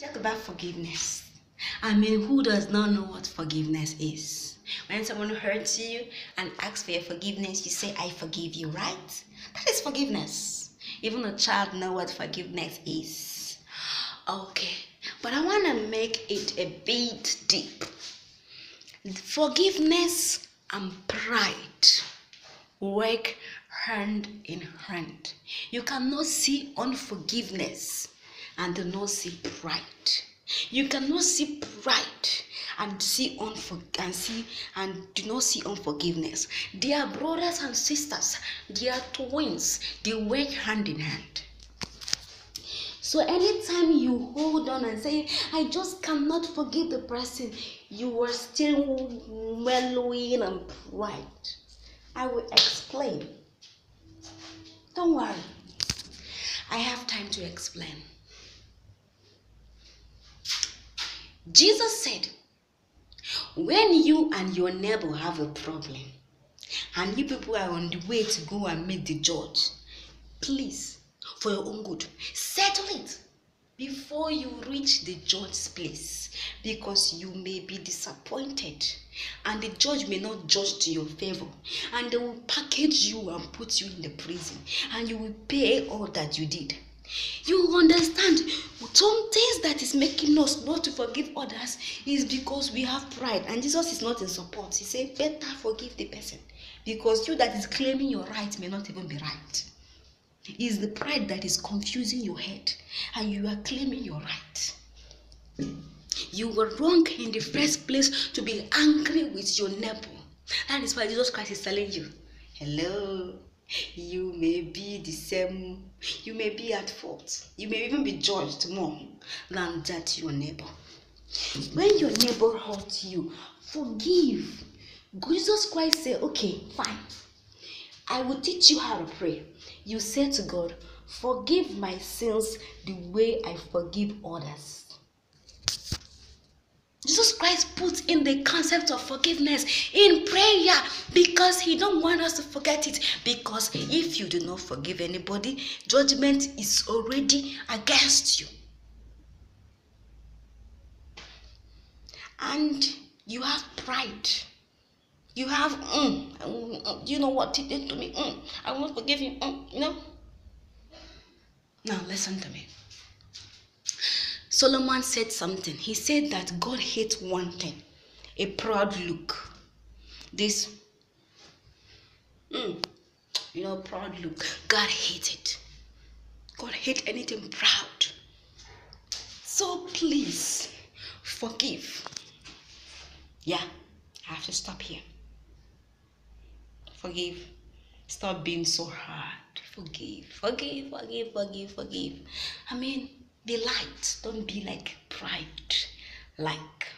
Talk about forgiveness. I mean, who does not know what forgiveness is? When someone hurts you and asks for your forgiveness, you say, I forgive you, right? That is forgiveness. Even a child know what forgiveness is. Okay, but I want to make it a bit deep. Forgiveness and pride work hand in hand. You cannot see unforgiveness and do not see pride. You cannot see pride and see unfor- and see and do not see unforgiveness. They are brothers and sisters. They are twins. They work hand in hand. So anytime you hold on and say, I just cannot forgive the person, you are still mellowing and pride. I will explain. Don't worry. I have time to explain. Jesus said, when you and your neighbor have a problem, and you people are on the way to go and meet the judge, please, for your own good, settle it before you reach the judge's place because you may be disappointed and the judge may not judge to your favor and they will package you and put you in the prison and you will pay all that you did you understand? Some things that is making us not to forgive others is because we have pride and jesus is not in support. He said better forgive the person because you that is claiming your right may not even be right. It's the pride that is confusing your head and you are claiming your right. You were wrong in the first place to be angry with your neighbor. That is why jesus christ is telling you hello you may be the same you may be at fault. You may even be judged more than that your neighbor. When your neighbor hurts you forgive. Jesus christ said okay fine. I will teach you how to pray. You say to god forgive my sins the way i forgive others Christ puts in the concept of forgiveness in prayer because he don't want us to forget it. Because if you do not forgive anybody judgment is already against you. And you have pride. You have mm, mm, you know what he did to me? Mm, i will not forgive him. Mm, you know? Now listen to me Solomon said something. He said that God hates one thing a proud look. This, mm, you know, proud look. God hates it. God hates anything proud. So please forgive. Yeah, I have to stop here. Forgive. Stop being so hard. Forgive, forgive, forgive, forgive, forgive. I mean, be light. Don't be like pride. Like